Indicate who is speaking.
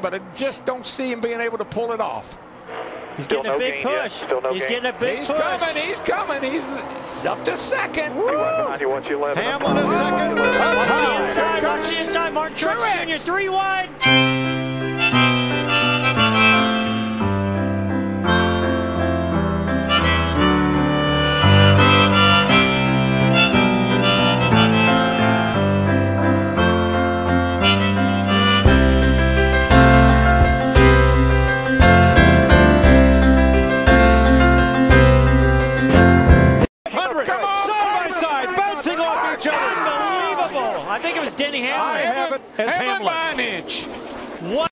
Speaker 1: but I just don't see him being able to pull it off.
Speaker 2: He's
Speaker 3: Still
Speaker 2: getting a big push.
Speaker 3: Still no
Speaker 2: He's
Speaker 3: gain.
Speaker 2: getting a big
Speaker 1: He's
Speaker 2: push.
Speaker 1: coming, he's coming, he's it's up to second.
Speaker 3: Hey, right behind you, watch your left.
Speaker 4: Hamlin a second.
Speaker 2: Watch the inside. Watch the inside. Martin Truex
Speaker 1: Truex.
Speaker 2: Jr. Three wide.
Speaker 4: Each other.
Speaker 2: Unbelievable. I think it was Denny Hamlin.
Speaker 4: I have it as
Speaker 1: Hamlin
Speaker 4: Hamlin.
Speaker 1: by an inch.
Speaker 2: What?